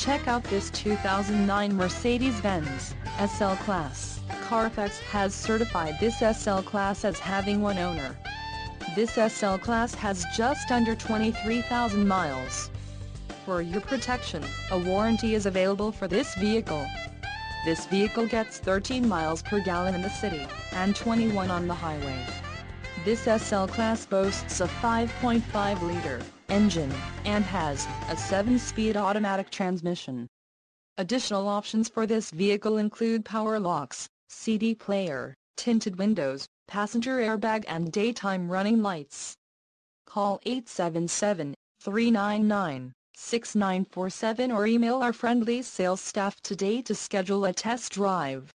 Check out this 2009 Mercedes-Benz SL Class. Carfax has certified this SL Class as having one owner. This SL Class has just under 23,000 miles. For your protection, a warranty is available for this vehicle. This vehicle gets 13 miles per gallon in the city, and 21 on the highway. This SL Class boasts a 5.5-liter engine, and has a 7-speed automatic transmission. Additional options for this vehicle include power locks, CD player, tinted windows, passenger airbag and daytime running lights. Call 877-399-6947 or email our friendly sales staff today to schedule a test drive.